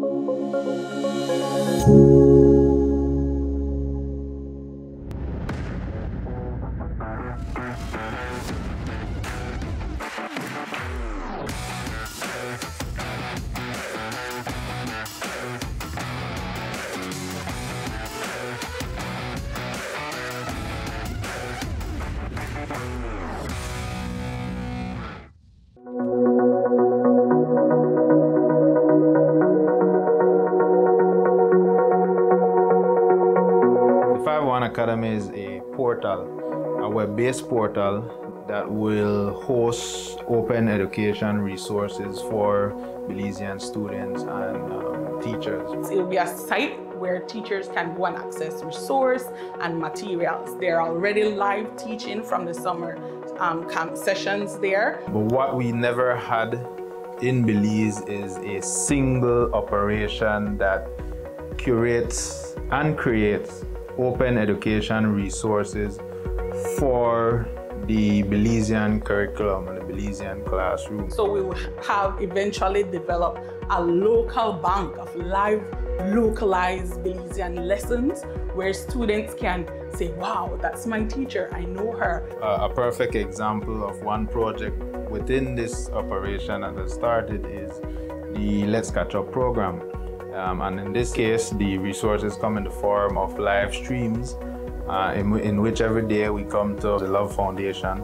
The 501 Academy is a portal, a web-based portal that will host open education resources for Belizean students and um, teachers. It will be a site where teachers can go and access resource and materials. They're already live teaching from the summer um, camp sessions there. But what we never had in Belize is a single operation that curates and creates open education resources for the Belizean curriculum and the Belizean classroom. So we will have eventually developed a local bank of live, localized Belizean lessons where students can say, wow, that's my teacher, I know her. Uh, a perfect example of one project within this operation that has started is the Let's Catch Up program. Um, and in this case, the resources come in the form of live streams uh, in, in, which every day we come to the Love Foundation.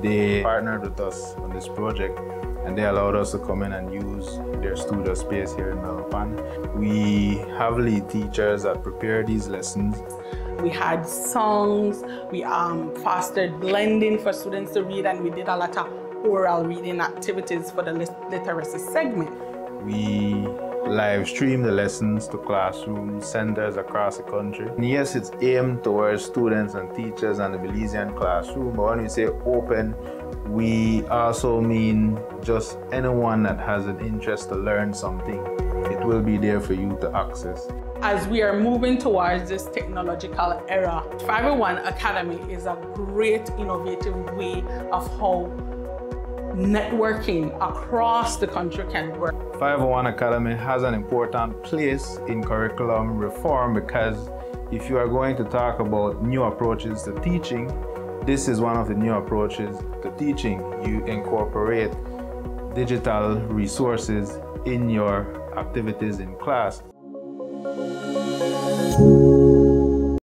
They partnered with us on this project and they allowed us to come in and use their studio space here in Melapan. We have lead teachers that prepare these lessons. We had songs, we um, fostered blending for students to read and we did a lot of oral reading activities for the literacy segment. We live stream the lessons to classroom centers across the country. And yes, it's aimed towards students and teachers and the Belizean classroom, but when we say open, we also mean just anyone that has an interest to learn something. It will be there for you to access. As we are moving towards this technological era, 501 Academy is a great innovative way of how networking across the country can work. 501 Academy has an important place in curriculum reform because if you are going to talk about new approaches to teaching, this is one of the new approaches to teaching. You incorporate digital resources in your activities in class.